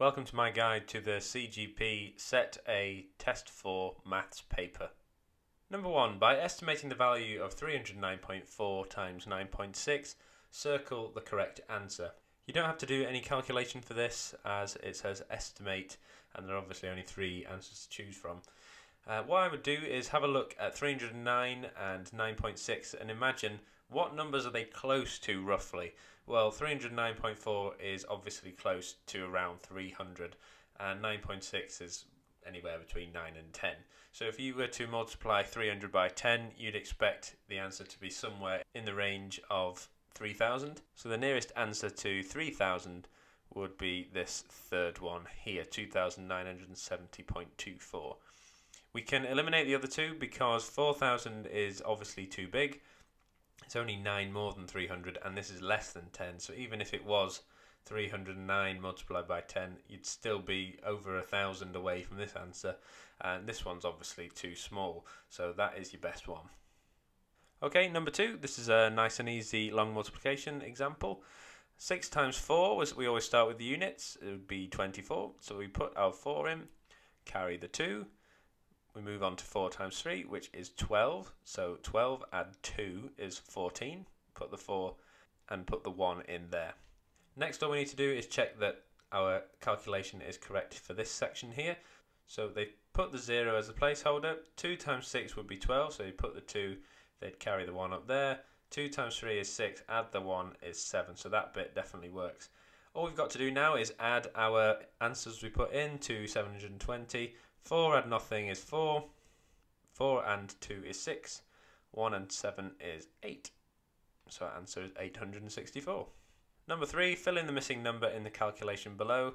Welcome to my guide to the CGP Set A Test 4 Maths paper. Number 1. By estimating the value of 309.4 times 9.6, circle the correct answer. You don't have to do any calculation for this as it says estimate and there are obviously only three answers to choose from. Uh, what I would do is have a look at 309 and 9.6 and imagine what numbers are they close to roughly. Well, 309.4 is obviously close to around 300, and 9.6 is anywhere between 9 and 10. So if you were to multiply 300 by 10, you'd expect the answer to be somewhere in the range of 3000. So the nearest answer to 3000 would be this third one here, 2970.24. We can eliminate the other two because 4000 is obviously too big it's only 9 more than 300 and this is less than 10 so even if it was 309 multiplied by 10 you'd still be over a thousand away from this answer and this one's obviously too small so that is your best one. Okay number two this is a nice and easy long multiplication example. 6 times 4 was we always start with the units it would be 24 so we put our 4 in carry the 2 we move on to 4 times 3, which is 12. So 12 add 2 is 14. Put the 4 and put the 1 in there. Next, all we need to do is check that our calculation is correct for this section here. So they put the 0 as a placeholder. 2 times 6 would be 12, so you put the 2, they'd carry the 1 up there. 2 times 3 is 6, add the 1 is 7, so that bit definitely works. All we've got to do now is add our answers we put in to 720 4 and nothing is 4. 4 and 2 is 6. 1 and 7 is 8. So our answer is 864. Number 3, fill in the missing number in the calculation below.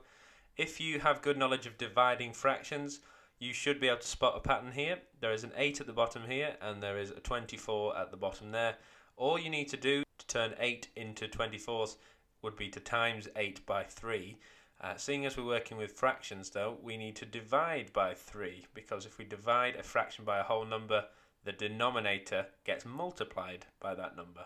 If you have good knowledge of dividing fractions, you should be able to spot a pattern here. There is an 8 at the bottom here and there is a 24 at the bottom there. All you need to do to turn 8 into 24s would be to times 8 by 3 uh, seeing as we're working with fractions though, we need to divide by 3 because if we divide a fraction by a whole number, the denominator gets multiplied by that number.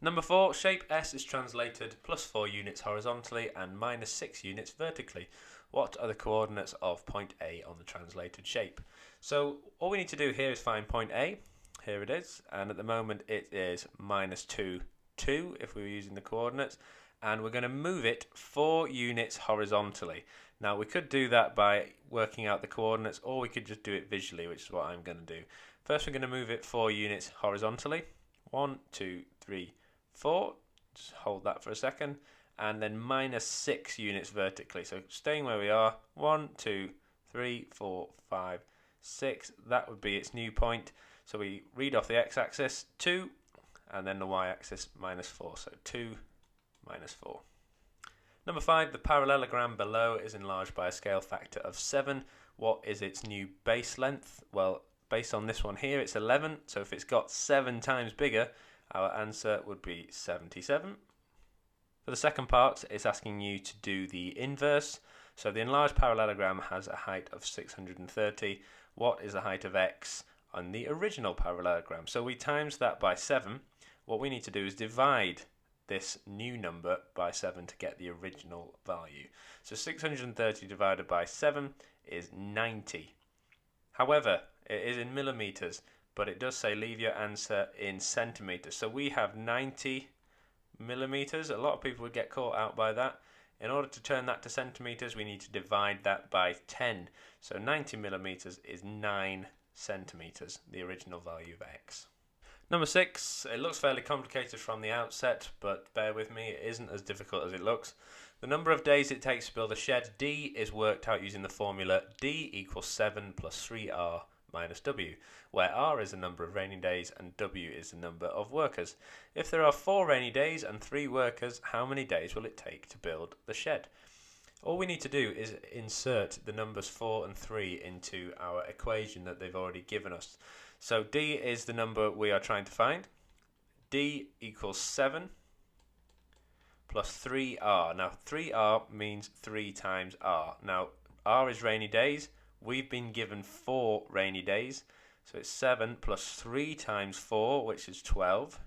Number 4, shape S is translated plus 4 units horizontally and minus 6 units vertically. What are the coordinates of point A on the translated shape? So all we need to do here is find point A. Here it is, and at the moment it is minus 2, 2 if we were using the coordinates and we're going to move it four units horizontally. Now we could do that by working out the coordinates or we could just do it visually which is what I'm going to do. First we're going to move it four units horizontally. One, two, three, four. Just hold that for a second. And then minus six units vertically. So staying where we are. One, two, three, four, five, six. That would be its new point. So we read off the x-axis, two, and then the y-axis minus four. So two, minus 4. Number 5, the parallelogram below is enlarged by a scale factor of 7. What is its new base length? Well, based on this one here, it's 11. So if it's got 7 times bigger, our answer would be 77. For the second part, it's asking you to do the inverse. So the enlarged parallelogram has a height of 630. What is the height of x on the original parallelogram? So we times that by 7. What we need to do is divide this new number by 7 to get the original value. So 630 divided by 7 is 90. However, it is in millimeters, but it does say leave your answer in centimeters. So we have 90 millimeters. A lot of people would get caught out by that. In order to turn that to centimeters, we need to divide that by 10. So 90 millimeters is 9 centimeters, the original value of x. Number six, it looks fairly complicated from the outset, but bear with me, it isn't as difficult as it looks. The number of days it takes to build a shed D is worked out using the formula D equals 7 plus 3R minus W, where R is the number of rainy days and W is the number of workers. If there are 4 rainy days and 3 workers, how many days will it take to build the shed? All we need to do is insert the numbers 4 and 3 into our equation that they've already given us. So D is the number we are trying to find. D equals 7 plus 3R. Now 3R means 3 times R. Now R is rainy days. We've been given 4 rainy days. So it's 7 plus 3 times 4, which is 12,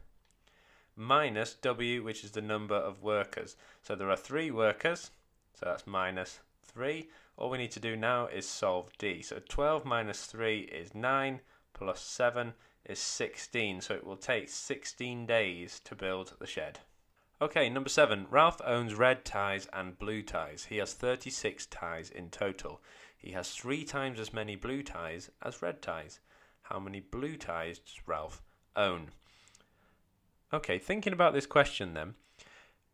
minus W, which is the number of workers. So there are 3 workers. So that's minus 3. All we need to do now is solve D. So 12 minus 3 is 9, plus 7 is 16. So it will take 16 days to build the shed. Okay, number 7. Ralph owns red ties and blue ties. He has 36 ties in total. He has three times as many blue ties as red ties. How many blue ties does Ralph own? Okay, thinking about this question then,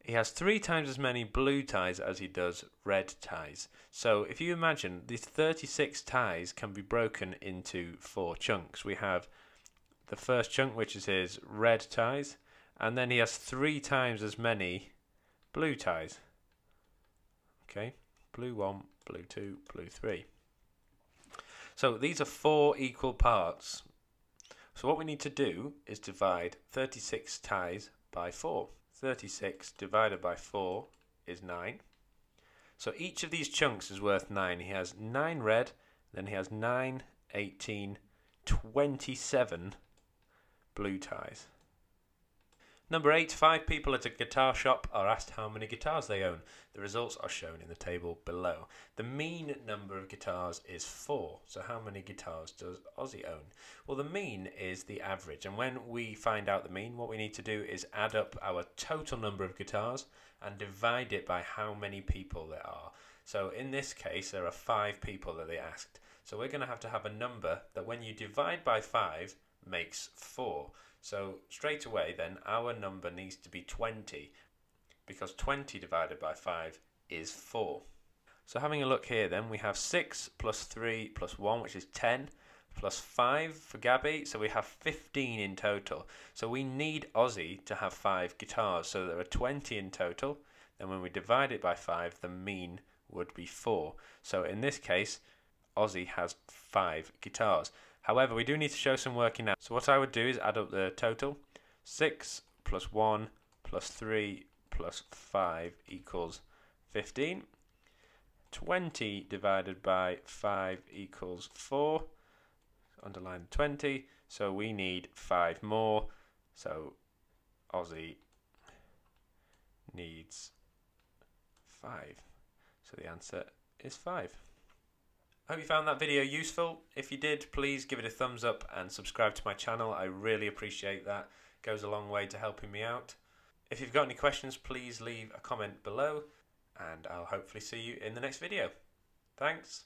he has three times as many blue ties as he does red ties. So if you imagine these 36 ties can be broken into four chunks. We have the first chunk, which is his red ties, and then he has three times as many blue ties. Okay, blue one, blue two, blue three. So these are four equal parts. So what we need to do is divide 36 ties by 4. 36 divided by 4 is 9. So each of these chunks is worth 9. He has 9 red, then he has 9, 18, 27 blue ties. Number 8. Five people at a guitar shop are asked how many guitars they own. The results are shown in the table below. The mean number of guitars is 4. So how many guitars does Ozzy own? Well, the mean is the average. And when we find out the mean, what we need to do is add up our total number of guitars and divide it by how many people there are. So in this case, there are 5 people that they asked. So we're going to have to have a number that when you divide by 5 makes 4. So straight away then our number needs to be 20 because 20 divided by 5 is 4. So having a look here then we have 6 plus 3 plus 1 which is 10 plus 5 for Gabby so we have 15 in total. So we need Ozzy to have 5 guitars so there are 20 in total then when we divide it by 5 the mean would be 4. So in this case Ozzy has 5 guitars. However, we do need to show some working out. So what I would do is add up the total. 6 plus 1 plus 3 plus 5 equals 15. 20 divided by 5 equals 4. Underline 20. So we need 5 more. So Ozzy needs 5. So the answer is 5. Hope you found that video useful. If you did, please give it a thumbs up and subscribe to my channel. I really appreciate that. It goes a long way to helping me out. If you've got any questions, please leave a comment below and I'll hopefully see you in the next video. Thanks.